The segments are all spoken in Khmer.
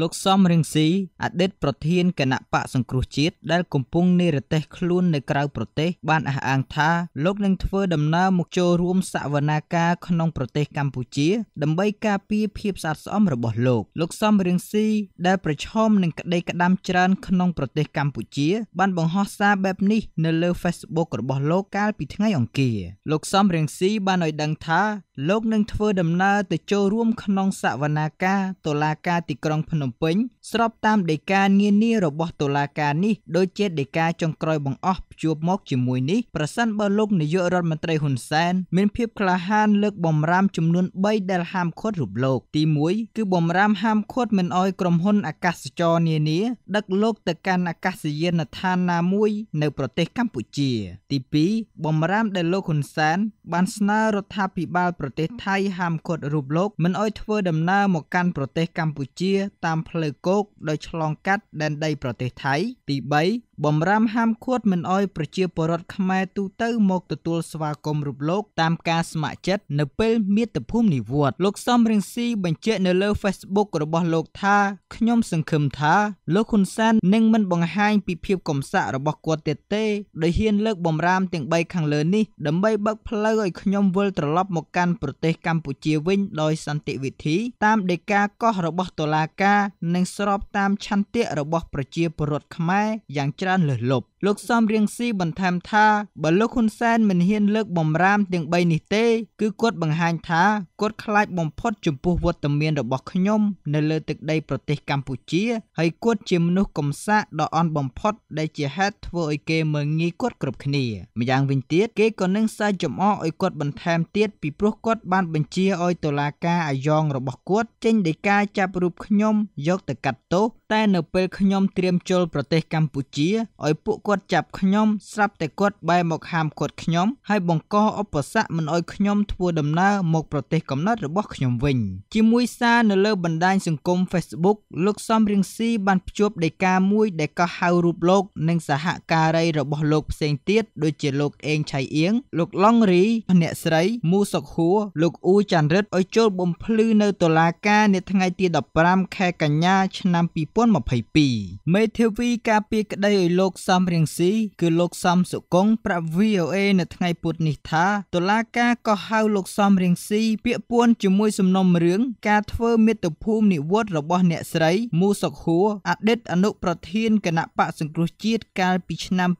លោកសំរងស៊ីអតីតប្រធានគណៈបកសង្គ្រោះជាតិដែលកំពុងនិរទេសខ្លួននៅក្រៅប្រទេស បានអះអាងថាលោកនឹងធ្វើដំណើរមកចូលរួមសវនាការក្នុងប្រទេសកម្ពុជា ដើម្បីការពារភាពស្អាតស្អំរបស់លោកលោកសំរងស៊ីដែលប្រឈមនឹងក្តីក្តាំច្រើនក្នុងប្រទេសកម្ពុជា បានបង្ហោះសារបែបនេះនៅលើ Facebook របស់លោកកាលពីថ្ងៃអង្គារលោកសំរងស៊ីបានឲ្យដឹងថាលោកនឹងធ្វើដំណើរទៅចូលរួមក្នុងសវនាការតុលាការទីក្រុងភ្នំពេញស្របតាមដីកានានារបស់តុលាការនេះដូចជាដីកាចុងក្រោយបង្អស់ភ្ជាប់មកជាមួយនេះប្រសិនបើលោកនាយករដ្ឋមន្ត្រីហ៊ុនសែនមានភាពក្លាហានលើកបំរាមចំនួន3ដែលហាមឃាត់រូបលោក ទី1គឺបំរាមហាមឃាត់មិនអោយក្រុមហ៊ុនអាកាសចរនានាដឹកលោកទៅកាន់អាកាសយានដ្ឋានណាមួយនៅប្រទេសកម្ពុជា ទី2បំរាមដែលលោកហ៊ុនសែនបានស្នើរដ្ឋាភិបាលប្រទេសថៃហាមឃាត់រូបលោកមិនអោយធ្វើដំណើរមកកាន់ប្រទេសកម្ពុជាតាមផ្លូវគោកដោយឆ្លងកាត់ដែនដីប្រទេសថៃ ទី3បំរាមហាមឃាត់មិនអោយប្រជាពលរដ្ឋខ្មែរទូទៅមកទទួលស្វាគមន៍រូបលោកតាមការស្ម័គ្រចិត្តនៅពេលមាតុភូមិនិវត្តន៍លោកសំរងស៊ីបញ្ជាក់នៅលើ Facebook របស់លោកថាខ្ញុំសង្ឃឹមថាលោកហ៊ុនសែននឹងមិនបង្ហាញពីភាពកំសក់របស់គាត់ទៀតទេដោយហ៊ានលើកបំរាមទាំង3ខាងលើនេះដើម្បីបើកផ្លូវឲ្យខ្ញុំវិលត្រឡប់មកកាន់ប្រទេសកម្ពុជាវិញដោយសន្តិវិធីតាមដីកាកោះរបស់តុលាការនិងស្របតាមឆន្ទៈរបស់ប្រជាពលរដ្ឋខ្មែរយ៉ាងច្រើនលើសលប់លោកសំរៀងស៊ីបន្ថែមថាបើលោកហ៊ុនសែនមិនហ៊ានលើកបំរាមទាំង3នេះទេ គឺគាត់បង្ហាញថាគាត់ខ្លាចបំផុតចំពោះវត្តមានរបស់ខ្ញុំ នៅលើទឹកដីប្រទេសកម្ពុជា ហើយគាត់ជាមនុស្សកំសាកដ៏អន់បំផុត ដែលជាហេតុធ្វើឲ្យគេមើលងាយគាត់គ្រប់គ្នាម្យ៉ាងវិញទៀតគេក៏នឹងសើចចំអកឲ្យគាត់បន្ថែមទៀតពីព្រោះគាត់បានបញ្ជាឲ្យតុលាការអាយ៉ងរបស់គាត់ចេញដីកាចាប់រូបខ្ញុំយកទៅកាត់ទោស តែនៅពេលខ្ញុំត្រៀមចូលប្រទេសកម្ពុជាឲ្យពួកគាត់ចាប់ខ្ញុំស្រាប់តែគាត់បែរមកហាមឃាត់ខ្ញុំហើយបង្កឧបសគ្គមិនឲ្យខ្ញុំធ្វើដំណើរមកប្រទេសកំណើតរបស់ខ្ញុំវិញជាមួយសារនៅលើបណ្ដាញសង្គម Facebook លោកសំរៀងស៊ីបានភ្ជាប់ដីកាមួយដែលកោះហៅរូបលោក និងសហការីរបស់លោកផ្សេងទៀតដូចជាលោកអេងឆៃអៀងលោកឡុងរីអ្នកស្រីមូសុកហួរលោកអ៊ូចាន់រិតឲ្យចូលបំភ្លឺនៅតុលាការនៅថ្ងៃទី15ខែកញ្ញាឆ្នាំ2022មេធាវីការពារក្តីឲ្យលោកសំរៀងស៊ីគឺលោកសំសុគង្គប្រាប់ VOA នៅថ្ងៃពុធនេះថាតុលាការក៏ហៅលោកសំរៀងស៊ីពាក្យពួនជាមួយសំណុំរឿងការធ្វើមាតុភូមិនិវត្តរបស់អ្នកស្រីមូសុកហួរអតីតអនុប្រធានគណៈបកសង្គ្រោះជាតិកាលពីឆ្នាំ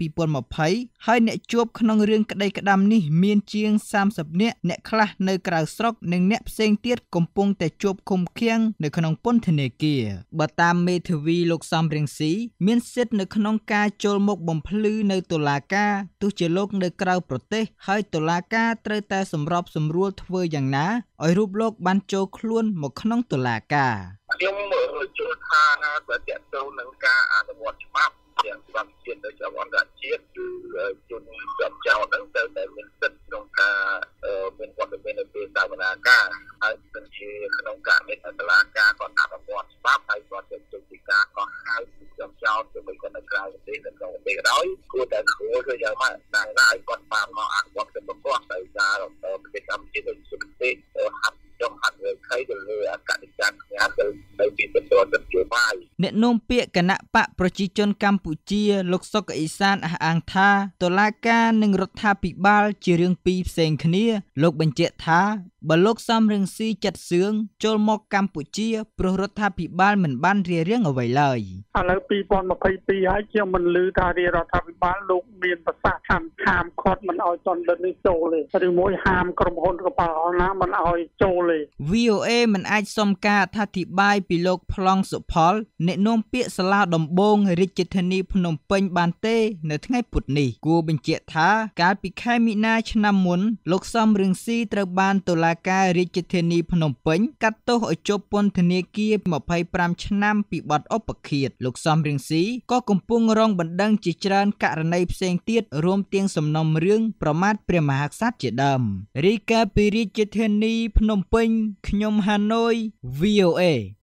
2020ហើយអ្នកជាប់ក្នុងរឿងក្តីក្តាំនេះមានជាង30នាក់អ្នកខ្លះនៅក្រៅស្រុកនិងអ្នកផ្សេងទៀតកំពុងតែជាប់ឃុំឃាំងនៅក្នុងពន្ធនាគារបើតាមមេធាវីលោកសំរៀងស៊ីមានសិទ្ធិនៅក្នុងការចូលមកបំភ្លឺនៅតុលាការទោះជាលោកនៅក្រៅប្រទេស ហើយតុលាការត្រូវតែសម្របសម្រួលធ្វើយ៉ាងណាឲ្យរូបលោកបានចូលខ្លួនមកក្នុងតុលាការខ្ញុំជឿថាបើតើទៅនឹងការអនុវត្តច្បាប់ទាំងច្បាប់ជាតិដោយច្បាប់អន្តរជាតិគឺជនជាប់ចោតហ្នឹងត្រូវតែមានសិទ្ធិក្នុងការមានវត្តមាននៅពេលសវនាការហើយគឺជាក្នុងការមានតឡាការគាត់អនុវត្តច្បាប់ហើយគាត់ទៅជិះពីការកោះហៅជាប់ចោតទៅមិនគាត់នៅក្រៅប្រទេសនៅ ក្នុងប្រទេសក៏ដោយគួរតែគួរធ្វើយ៉ាងម៉េចដែរឲ្យគាត់បានមកអនុវត្តទៅប្រកបដោយសារប្រទេសកម្ពុជាដូចជាប្រទេសហាត់ចុះហាត់លើខៃទៅលើអកតិចាខ្ញាទៅទៅពីបន្តទៅជាបាយ អ្នកនាំពាក្យគណៈបកប្រជាជនកម្ពុជា លោកសុកអេសានអះអាងថាតុលាការនិងរដ្ឋាភិបាលជារឿងពីរផ្សេងគ្នា លោកបញ្ជាក់ថាបើលោកសំរងស៊ីចិត្តសឿងចូលមកកម្ពុជាព្រោះរដ្ឋាភិបាលមិនបានរៀបរៀងអ្វីឡើយឥឡូវ2022ហើយខ្ញុំមិនឮថារាជរដ្ឋាភិបាលលោកមានប្រសាសន៍ហាមហាមឃាត់មិនឲ្យតនដិតនេះចូលទេឬមួយហាមក្រុមហ៊ុនកប៉ាល់ណាមិនឲ្យចូលទេ VOA មិនអាចសុំការអធិប្បាយពីលោកប្លង់សុផលអ្នកនាំពាក្យសាលាដំបងរាជធានីភ្នំពេញបានទេនៅថ្ងៃពុធនេះគួរបញ្ជាក់ថាកាលពីខែមីនាឆ្នាំមុនលោកសំរងស៊ីត្រូវបានតុលាការរាជធានីភ្នំពេញកាត់ទោសឲ្យជាប់ពន្ធនាគារ25ឆ្នាំពីបទឧបឃាតលោកសំរៀងស៊ីក៏កំពុងរងបណ្ដឹងជាច្រើនករណីផ្សេងទៀតរួមទាំងសំណុំរឿងប្រមាថព្រះមហាក្សត្រជាដើមរីកាពីរាជធានីភ្នំពេញខ្ញុំហាណូយ VOA